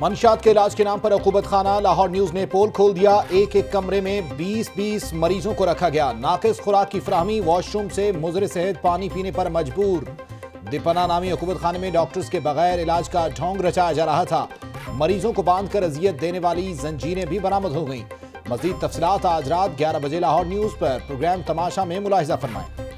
منشیات کے علاج کے نام پر عقوبت خانہ لاہور نیوز نے پول کھول دیا۔ ایک ایک کمرے میں بیس بیس مریضوں کو رکھا گیا۔ ناقص خوراک کی فراہمی، واش روم سے مضر صحت، پانی پینے پر مجبور۔ دپنا نامی عقوبت خانے میں ڈاکٹرز کے بغیر علاج کا ڈھونگ رچایا جا رہا تھا۔ مریضوں کو باندھ کر اذیت دینے والی زنجیریں بھی برآمد ہو گئیں۔ مزید تفصیلات آج رات گیارہ بجے لاہور نیوز پر پروگرام تماشا میں ملاحظہ فرمائیں۔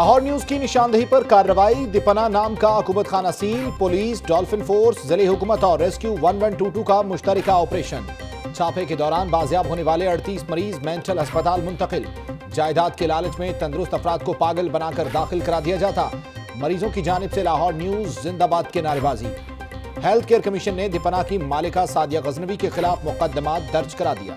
لاہور نیوز کی نشاندہی پر کارروائی دپنا نام کا حکومت خانہ سیل، پولیس، ڈالفن فورس، ضلع حکومت اور rescue one one two two کا مشترکہ آپریشن۔ چھاپے کے دوران بازیاب ہونے والے اڑتیس مریض مینٹل ہسپتال منتقل۔ جائیداد کے لالچ میں تندرست افراد کو پاگل بنا کر داخل کرا دیا جاتا۔ مریضوں کی جانب سے لاہور نیوز زندہ باد کے نعرے بازی۔ ہیلتھ کیئر کمیشن نے دپنا کی مالکہ سادیہ غزنوی کے خلاف مقدمات درج کرا دیا۔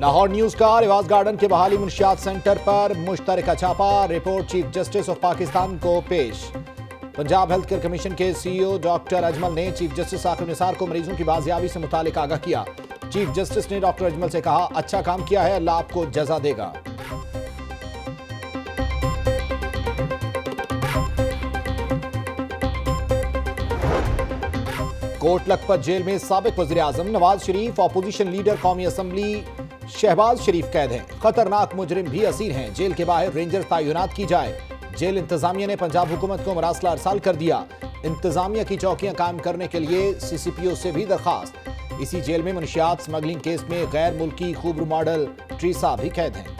لاہور نیوز کا رواز گارڈن کے بحالی منشیات سینٹر پر مشترکہ چھاپا report chief justice of Pakistan کو پیش۔ پنجاب ہیلتھ کیئر کمیشن کے سی او ڈاکٹر اجمل نے چیف جسٹس ثاقب نثار کو مریضوں کی بازیابی سے متعلق آگاہ کیا۔ چیف جسٹس نے ڈاکٹر اجمل سے کہا اچھا کام کیا ہے، اللہ آپ کو جزا دے گا۔ کوٹ لکھپت جیل میں سابق وزیراعظم نواز شریف، اپوزیشن لیڈر قومی اسمبلی شہباز شریف قید ہیں۔ خطرناک مجرم بھی اسیر ہیں۔ جیل کے باہر رینجر تعینات کی جائے۔ جیل انتظامیہ نے پنجاب حکومت کو مراسلہ ارسال کر دیا۔ انتظامیہ کی چوکیاں قائم کرنے کے لیے سی سی پی او سے بھی درخواست۔ اسی جیل میں منشیات سمگلنگ کیس میں غیر ملکی خوبر ماڈل ٹریسا بھی قید ہیں۔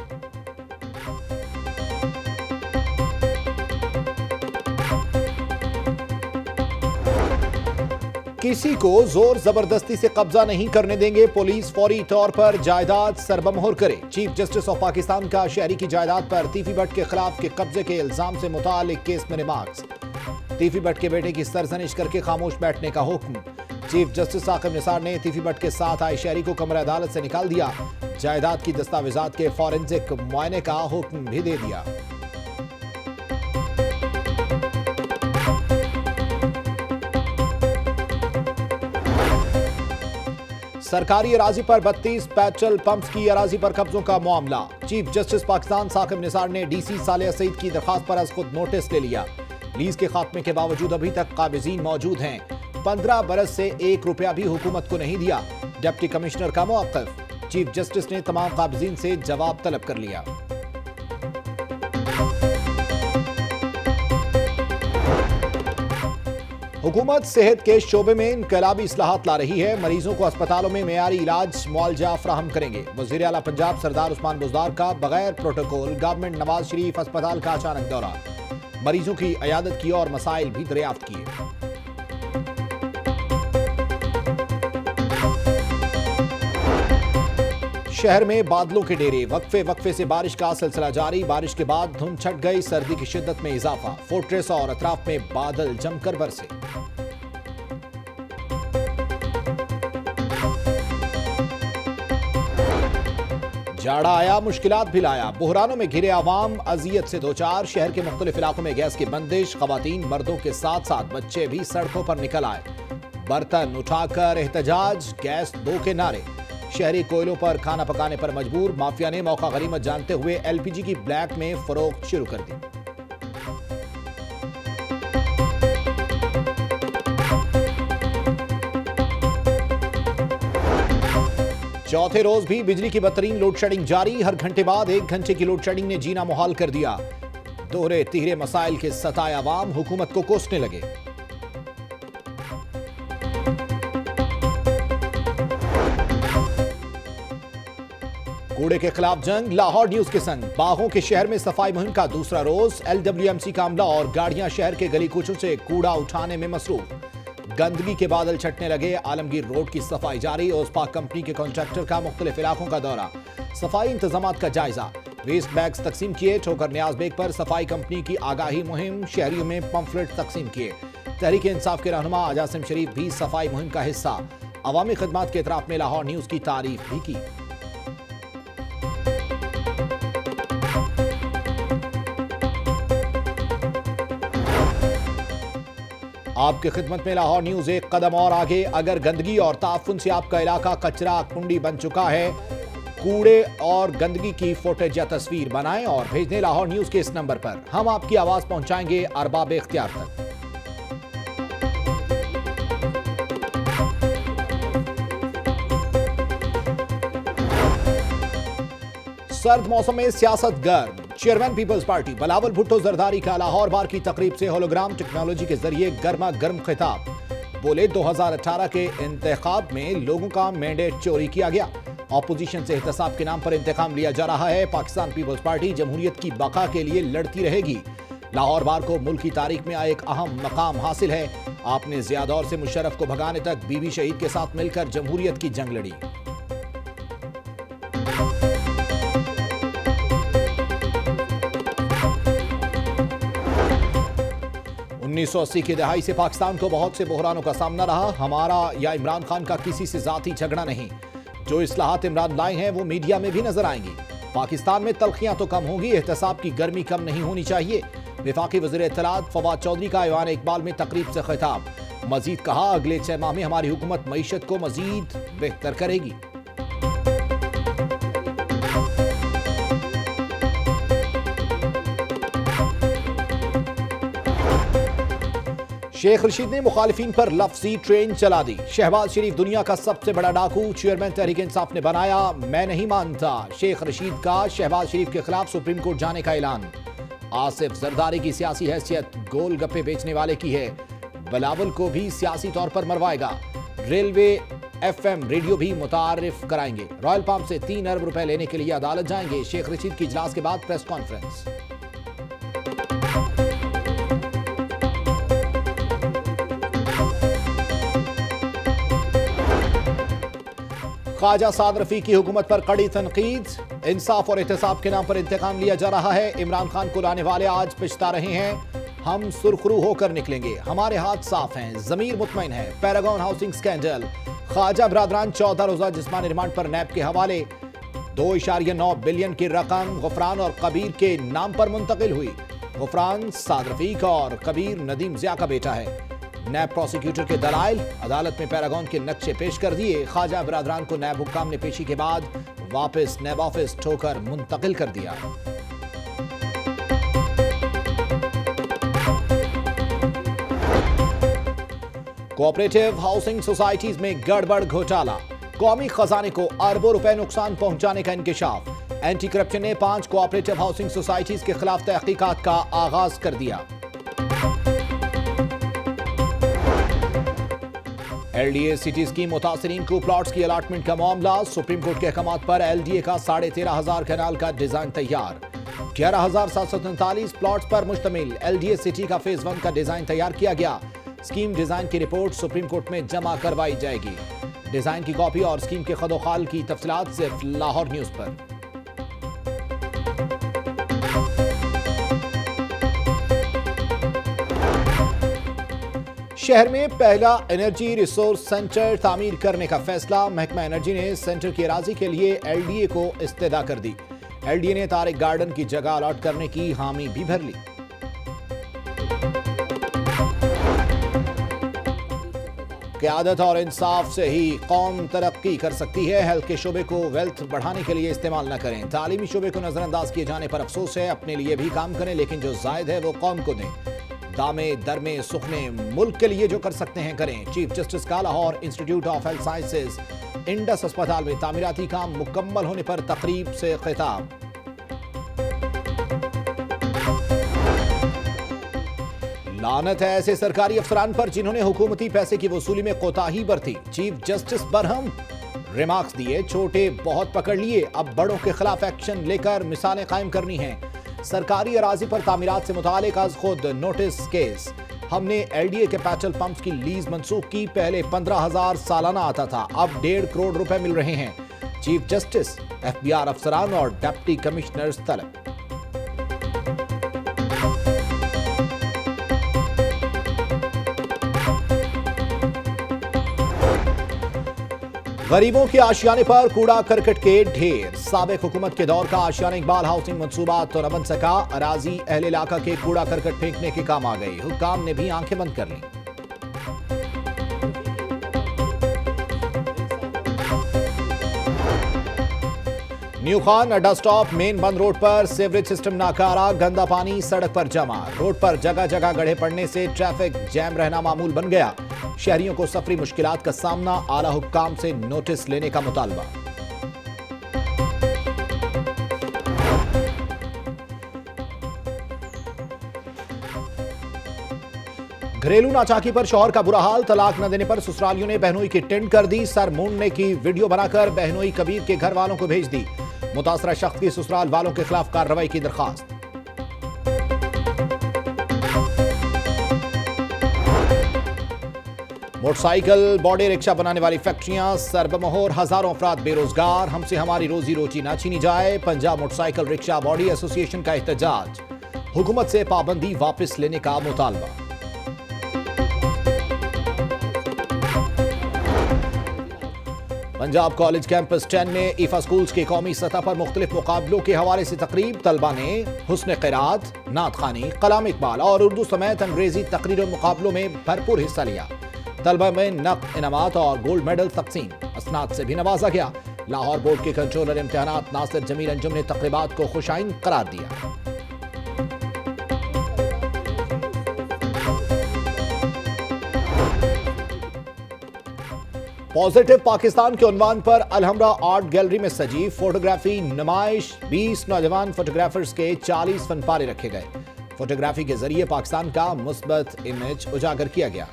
کسی کو زور زبردستی سے قبضہ نہیں کرنے دیں گے، پولیس فوری طور پر جائیداد سربمہر کرے۔ چیف جسٹس آف پاکستان کا شہری کی جائیداد پر تیفی بٹ کے خلاف کے قبضے کے الزام سے متعلق کیس میں ریمارکس تیفی بٹ کے بیٹے کی سرزنش کر کے خاموش بیٹھنے کا حکم۔ چیف جسٹس ثاقب نثار نے تیفی بٹ کے ساتھ آئے شہری کو کمرہ عدالت سے نکال دیا۔ جائیداد کی دستاویزات کے فورنزک معائنے کا حکم بھی دے دیا۔ سرکاری اراضی پر بتیس پیٹرل پمپس کی اراضی پر قبضوں کا معاملہ۔ چیف جسٹس پاکستان ثاقب نثار نے ڈی سی صالح سعید کی درخواست پر از خود نوٹس لے لیا۔ لیز کے خاتمے کے باوجود ابھی تک قابضین موجود ہیں۔ پندرہ برس سے ایک روپیہ بھی حکومت کو نہیں دیا۔ ڈپٹی کمشنر کا موقف۔ چیف جسٹس نے تمام قابضین سے جواب طلب کر لیا۔ حکومت صحت کے شعبے میں انقلابی اصلاحات لا رہی ہے۔ مریضوں کو اسپتالوں میں معیاری علاج معالجہ فراہم کریں گے۔ وزیر اعلیٰ پنجاب سردار عثمان بزدار کا بغیر پروٹوکول گورنمنٹ نواز شریف اسپتال کا اچانک دورہ۔ مریضوں کی عیادت کی اور مسائل بھی دریافت کیے۔ شہر میں بادلوں کے ڈیرے، وقفے وقفے سے بارش کا سلسلہ جاری۔ بارش کے بعد دھند چھٹ گئی، سردی کی شدت میں اضافہ۔ فورٹریس اور اطراف میں بادل جم کر برسے۔ جاڑا آیا، مشکلات بھی لایا۔ بحرانوں میں گھرے عوام، اذیت سے دوچار۔ شہر کے مختلف علاقوں میں گیس کی بندش۔ خواتین مردوں کے ساتھ ساتھ بچے بھی سڑکوں پر نکل آئے۔ برتن اٹھا کر احتجاج، گیس دو کے نعرے۔ شہری کوئلوں پر کھانا پکانے پر مجبور، مافیا نے موقع غریمت جانتے ہوئے ایل پی جی کی بلیک میں فروخت شروع کر دی۔ چوتھے روز بھی بجلی کی بدترین لوڈ شیڈنگ جاری، ہر گھنٹے بعد ایک گھنٹے کی لوڈ شیڈنگ نے جینا محال کر دیا۔ دوہرے تیہرے مسائل کے ستائے عوام حکومت کو کوسنے لگے۔ کوڑے کے خلاف جنگ، لاہور نیوز کے سنگ۔ باغوں کے شہر میں صفائی مہم کا دوسرا روز۔ ایل ڈبلیو ایم سی کا عملہ اور گاڑیاں شہر کے گلی کوچوں سے کوڑا اٹھانے میں مصروف۔ گندگی کے بادل چھٹنے لگے۔ عالمگیر روڈ کی صفائی جاری۔ اوسپاک کمپنی کے کانٹریکٹر کا مختلف علاقوں کا دورہ۔ صفائی انتظامات کا جائزہ۔ ویسٹ بیگز تقسیم کیے۔ ٹھوکر نیاز بیگ پر صفائی کمپنی کی آگاہی مہم۔ شہریوں میں پمفلٹ تقسیم کیے۔ تحریک انصاف کے رہنما اجاسم شریف بھی صفائی مہم کا حصہ۔ عوامی خدمات کے اطراف میں لاہور نیوز کی تعریف بھی کی۔ آپ کی خدمت میں لاہور نیوز ایک قدم اور آگے۔ اگر گندگی اور تعفن سے آپ کا علاقہ کچرا کنڈی بن چکا ہے، کوڑے اور گندگی کی فوٹیج یا تصویر بنائیں اور بھیجنے لاہور نیوز کے اس نمبر پر۔ ہم آپ کی آواز پہنچائیں گے ارباب اختیار تک سرد موسم میں سیاست گرم۔ Chairman Peoples party, Bilawal Bhutto Zardari کا لاہور بار کی تقریب سے ہولوگرام ٹیکنالوجی کے ذریعے گرما گرم خطاب۔ بولے دو ہزار اٹھارہ کے انتخاب میں لوگوں کا مینڈیٹ چوری کیا گیا۔ اپوزیشن سے احتساب کے نام پر انتقام لیا جا رہا ہے۔ پاکستان پیپلز پارٹی جمہوریت کی بقا کے لیے لڑتی رہے گی۔ لاہور بار کو ملک کی تاریخ میں ایک اہم مقام حاصل ہے۔ آپ نے زیادہ سے مشرف کو بھگانے تک بی بی شہید کے ساتھ مل کر جمہوریت کی جنگ لڑی۔ انیس سو اسی کی دہائی سے پاکستان کو بہت سے بحرانوں کا سامنا رہا۔ ہمارا یا عمران خان کا کسی سے ذاتی جھگڑا نہیں۔ جو اصلاحات عمران لائے ہیں وہ میڈیا میں بھی نظر آئیں گی۔ پاکستان میں تلخیاں تو کم ہوں گی، احتساب کی گرمی کم نہیں ہونی چاہیے۔ وفاقی وزیر اطلاعات فواد چودھری کا ایوان اقبال میں تقریب سے خطاب۔ مزید کہا، اگلے چھ ماہ میں ہماری حکومت معیشت کو مزید بہتر کرے گی۔ شیخ رشید نے مخالفین پر لفظی ٹرین چلا دی۔ شہباز شریف دنیا کا سب سے بڑا ڈاکو چیئرمین تحریک انصاف نے بنایا۔ میں نہیں مانتا۔ شیخ رشید کا شہباز شریف کے خلاف سپریم کورٹ جانے کا اعلان۔ آصف زرداری کی سیاسی حیثیت گول گپے بیچنے والے کی ہے۔ بلاول کو بھی سیاسی طور پر مروائے گا۔ ریلوے ایف ایم ریڈیو بھی متعارف کرائیں گے۔ رائل پامپ سے تین ارب روپے لینے کے لیے عدالت جائیں گے۔ شیخ رشید کی اجلاس کے بعد پریس کانفرنس۔ خواجہ سعد رفیق کی حکومت پر کڑی تنقید۔ انصاف اور احتساب کے نام پر انتقام لیا جا رہا ہے۔ عمران خان کو لانے والے آج پچھتا رہے ہیں۔ ہم سرخرو ہو کر نکلیں گے۔ ہمارے ہاتھ صاف ہیں۔ ضمیر مطمئن ہے۔ Paragon housing scandal. خواجہ برادران چودہ روزہ جسمانی ریمانڈ پر نیب کے حوالے۔ دو اشاریہ نو بلین کی رقم غفران اور قبیر کے نام پر منتقل ہوئی۔ غفران سعد رفیق اور قبیر ندیم ضیاء کا بیٹا ہے۔ نیب پروسیکیوٹر کے دلائل، عدالت میں پیراگون کے نقشے پیش کر دیے، خواجہ برادران کو نیب حکام نے پیشی کے بعد واپس نیب آفس ٹھوکر منتقل کر دیا۔ کوپریٹیو ہاؤسنگ سوسائٹیز میں گڑبڑ گھوٹالا۔ قومی خزانے کو اربوں روپے نقصان پہنچانے کا انکشاف۔ اینٹی کرپشن نے پانچ کوپریٹیو ہاؤسنگ سوسائٹیز کے خلاف تحقیقات کا آغاز کر دیا۔ L D A city scheme متاثرین کو پلاٹس کی الاٹمنٹ کا معاملہ، سپریم کورٹ کے احکامات پر ایل ڈی اے کا ساڑھے تیرہ ہزار کنال کا ڈیزائن تیار۔ گیارہ ہزار سات سو تینتالیس پلاٹس پر مشتمل ایل ڈی اے سٹی کا فیز ون کا ڈیزائن تیار کیا گیا۔ اسکیم ڈیزائن کی رپورٹ سپریم کورٹ میں جمع کروائی جائے گی۔ ڈیزائن کی کاپی اور اسکیم کے خد و خال کی تفصیلات صرف لاہور نیوز پر۔ شہر میں پہلا انرجی ریسورس سینٹر تعمیر کرنے کا فیصلہ محکمہ انرجی نے سینٹر کی اراضی کے لیے ایل ڈی اے کو استدا کر دی۔ ایل ڈی اے نے تارک گارڈن کی جگہ الاٹ کرنے کی حامی بھی بھر لی۔ قیادت اور انصاف سے ہی قوم ترقی کر سکتی ہے۔ ہیلتھ کے شعبے کو ویلتھ بڑھانے کے لیے استعمال نہ کریں۔ تعلیمی شعبے کو نظر انداز کیے جانے پر افسوس ہے۔ اپنے لیے بھی کام کریں، لیکن جو زائد ہے وہ قوم کو دیں۔ دامے، درمے، سخنے ملک کے لیے جو کر سکتے ہیں کریں۔ چیف جسٹس کا Lahore institute of health sciences, Indus اسپتال میں تعمیراتی کام مکمل ہونے پر تقریب سے خطاب۔ لانت ہے ایسے سرکاری افسران پر جنہوں نے حکومتی پیسے کی وصولی میں کوتاہی برتی۔ چیف جسٹس برہم، ریمارکس دیے، چھوٹے بہت پکڑ لیے، اب بڑوں کے خلاف ایکشن لے کر مثالیں قائم کرنی ہیں۔ سرکاری اراضی پر تعمیرات سے متعلق از خود نوٹس کیس۔ ہم نے ایل ڈی اے کے پیٹرل پمپس کی لیز منسوخ کی، پہلے پندرہ ہزار سالانہ آتا تھا، اب ڈیڑھ کروڑ روپے مل رہے ہیں۔ Chief justice F B R افسران اور ڈیپٹی کمشنرز طلب۔ غریبوں کے آشیانے پر کوڑا کرکٹ کے ڈھیر۔ سابق حکومت کے دور کا آشیانہ اقبال ہاؤسنگ منصوبات تو نہ بن سکا، اراضی اہل علاقہ کے کوڑا کرکٹ پھینکنے کے کام آ گئی حکام نے بھی آنکھیں بند کر لیں۔ نیو خان اڈا سٹاپ، مین بند روڈ پر سیوریج سسٹم ناکارا گندا پانی سڑک پر جمع۔ روڈ پر جگہ جگہ گڑھے پڑنے سے ٹریفک جیم رہنا معمول بن گیا۔ شہریوں کو سفری مشکلات کا سامنا، اعلی حکام سے نوٹس لینے کا مطالبہ۔ گھریلو ناچاکی پر شوہر کا برا حال، طلاق نہ دینے پر سسرالیوں نے بہنوئی کی ٹینٹ کر دی۔ سر مونڈنے کی ویڈیو بنا کر بہنوئی کبیر کے گھر والوں کو بھیج دی۔ متاثرہ شخص کی سسرال والوں کے خلاف کارروائی کی درخواست۔ موٹر سائیکل، باڈی رکشہ بنانے والی فیکٹریاں، سربمہور ہزاروں افراد بے روزگار، ہم سے ہماری روزی روچی نہ چھینی جائے، Punjab motorcycle rickshaw body association کا احتجاج۔ حکومت سے پابندی واپس لینے کا مطالبہ۔ پنجاب کالج کیمپس ٹین میں ایفا سکولز کے قومی سطح پر مختلف مقابلوں کے حوالے سے تقریب طلبہ نے حسن قرات نعت خانی، کلام اقبال اور اردو سمیت انگریزی تقریر و مقابلوں میں بھرپور حصہ لیا۔ طلبہ میں نقد انعامات اور گولڈ میڈل تقسیم۔ اسناد سے بھی نوازا گیا۔ لاہور بورڈ کے کنٹرولر امتحانات، ناصر جمیل انجم نے تقریبات کو خوشائن قرار دیا۔ پازیٹو پاکستان کے عنوان پر الحمرہ آرٹ گیلری میں سجی فوٹوگرافی نمائش، بیس نوجوان فوٹوگرافرز کے چالیس فن پارے رکھے گئے۔ فوٹوگرافی کے ذریعے پاکستان کا مثبت امیج اجاگر کیا گیا۔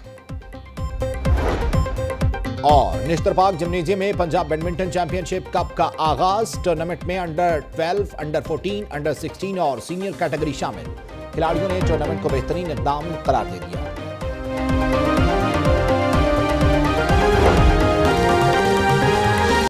اور نشتر پاک جمنیجی میں Punjab badminton championship cup کا آغاز، ٹورنامنٹ میں انڈر 12 انڈر 14 انڈر 16 اور سینئر کیٹیگری شامل۔ کھلاڑیوں نے ٹورنامنٹ کو بہترین اقدام قرار دے دیا۔